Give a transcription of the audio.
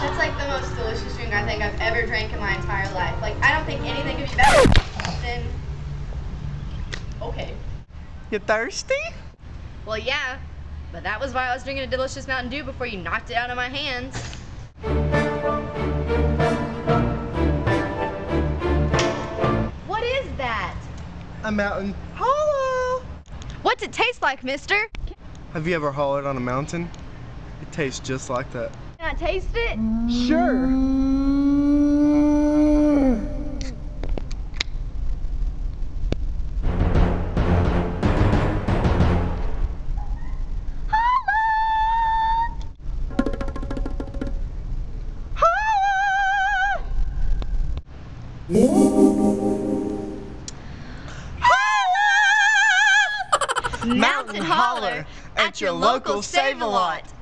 That's like the most delicious drink I think I've ever drank in my entire life. Like, I don't think anything could be better than. Okay. You thirsty? Well, yeah, but that was why I was drinking a delicious Mountain Dew before you knocked it out of my hands. What is that? A Mountain Holler. What's it taste like, mister? Have you ever hollowed on a mountain? It tastes just like that. Can I taste it? Sure. Mountain Holler at your local Save-A-Lot.